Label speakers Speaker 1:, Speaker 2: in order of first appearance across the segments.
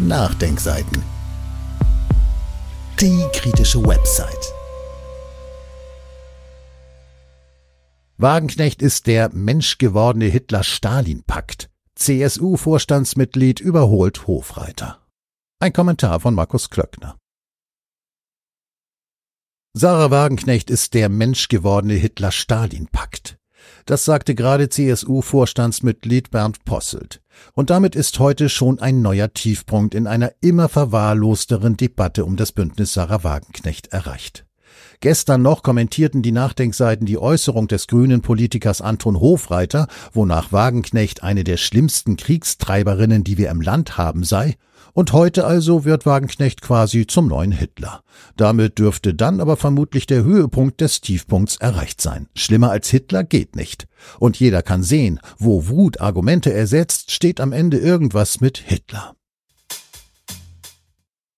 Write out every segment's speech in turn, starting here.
Speaker 1: Nachdenkseiten. Die kritische Website. Wagenknecht ist der menschgewordene Hitler-Stalin-Pakt. CSU-Vorstandsmitglied überholt Hofreiter. Ein Kommentar von Markus Klöckner. Sarah Wagenknecht ist der menschgewordene Hitler-Stalin-Pakt. Das sagte gerade CSU-Vorstandsmitglied Bernd Posselt. Und damit ist heute schon ein neuer Tiefpunkt in einer immer verwahrlosteren Debatte um das Bündnis Sarah Wagenknecht erreicht. Gestern noch kommentierten die Nachdenkseiten die Äußerung des grünen Politikers Anton Hofreiter, wonach Wagenknecht eine der schlimmsten Kriegstreiberinnen, die wir im Land haben, sei, und heute also wird Wagenknecht quasi zum neuen Hitler. Damit dürfte dann aber vermutlich der Höhepunkt des Tiefpunkts erreicht sein. Schlimmer als Hitler geht nicht. Und jeder kann sehen, wo Wut Argumente ersetzt, steht am Ende irgendwas mit Hitler.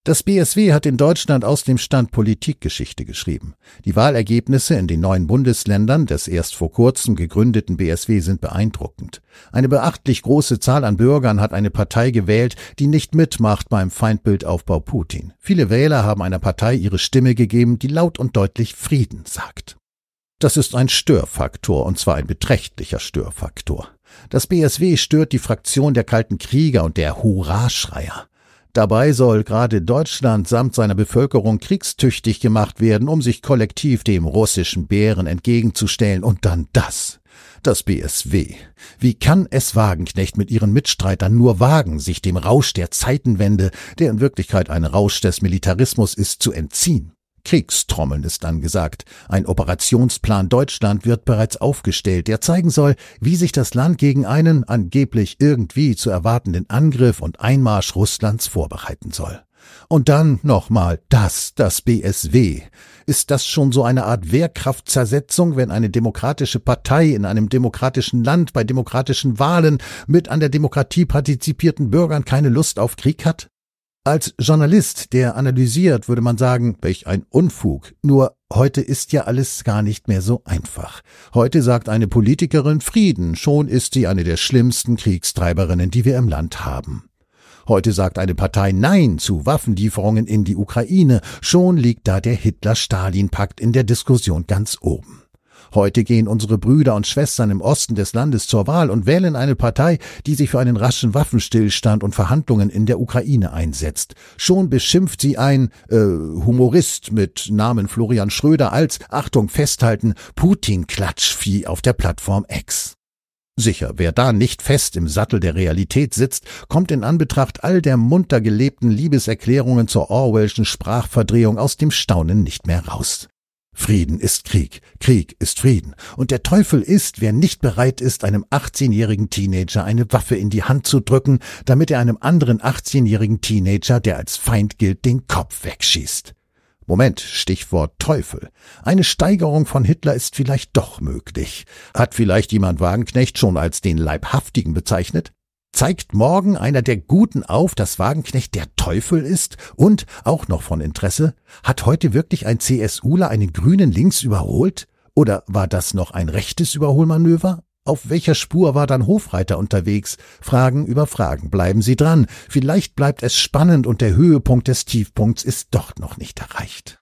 Speaker 1: Das BSW hat in Deutschland aus dem Stand Politikgeschichte geschrieben. Die Wahlergebnisse in den neuen Bundesländern des erst vor kurzem gegründeten BSW sind beeindruckend. Eine beachtlich große Zahl an Bürgern hat eine Partei gewählt, die nicht mitmacht beim Feindbildaufbau Putin. Viele Wähler haben einer Partei ihre Stimme gegeben, die laut und deutlich Frieden sagt. Das ist ein Störfaktor, und zwar ein beträchtlicher Störfaktor. Das BSW stört die Fraktion der kalten Krieger und der Hurraschreier. Dabei soll gerade Deutschland samt seiner Bevölkerung kriegstüchtig gemacht werden, um sich kollektiv dem russischen Bären entgegenzustellen. Und dann das. Das BSW. Wie kann es Wagenknecht mit ihren Mitstreitern nur wagen, sich dem Rausch der Zeitenwende, der in Wirklichkeit ein Rausch des Militarismus ist, zu entziehen? Kriegstrommeln ist angesagt. Ein Operationsplan Deutschland wird bereits aufgestellt, der zeigen soll, wie sich das Land gegen einen angeblich irgendwie zu erwartenden Angriff und Einmarsch Russlands vorbereiten soll. Und dann nochmal das, das BSW. Ist das schon so eine Art Wehrkraftzersetzung, wenn eine demokratische Partei in einem demokratischen Land bei demokratischen Wahlen mit an der Demokratie partizipierten Bürgern keine Lust auf Krieg hat? Als Journalist, der analysiert, würde man sagen, welch ein Unfug. Nur heute ist ja alles gar nicht mehr so einfach. Heute sagt eine Politikerin Frieden, schon ist sie eine der schlimmsten Kriegstreiberinnen, die wir im Land haben. Heute sagt eine Partei Nein zu Waffenlieferungen in die Ukraine, schon liegt da der Hitler-Stalin-Pakt in der Diskussion ganz oben. Heute gehen unsere Brüder und Schwestern im Osten des Landes zur Wahl und wählen eine Partei, die sich für einen raschen Waffenstillstand und Verhandlungen in der Ukraine einsetzt. Schon beschimpft sie ein äh, Humorist mit Namen Florian Schröder als, Achtung, festhalten, Putin-Klatschvieh auf der Plattform X. Sicher, wer da nicht fest im Sattel der Realität sitzt, kommt in Anbetracht all der munter gelebten Liebeserklärungen zur Orwellschen Sprachverdrehung aus dem Staunen nicht mehr raus. Frieden ist Krieg, Krieg ist Frieden. Und der Teufel ist, wer nicht bereit ist, einem 18-jährigen Teenager eine Waffe in die Hand zu drücken, damit er einem anderen 18-jährigen Teenager, der als Feind gilt, den Kopf wegschießt. Moment, Stichwort Teufel. Eine Steigerung von Hitler ist vielleicht doch möglich. Hat vielleicht jemand Wagenknecht schon als den Leibhaftigen bezeichnet? Zeigt morgen einer der Guten auf, dass Wagenknecht der Teufel ist? Und, auch noch von Interesse, hat heute wirklich ein CSUler einen Grünen links überholt? Oder war das noch ein rechtes Überholmanöver? Auf welcher Spur war dann Hofreiter unterwegs? Fragen über Fragen. Bleiben Sie dran. Vielleicht bleibt es spannend und der Höhepunkt des Tiefpunkts ist doch noch nicht erreicht.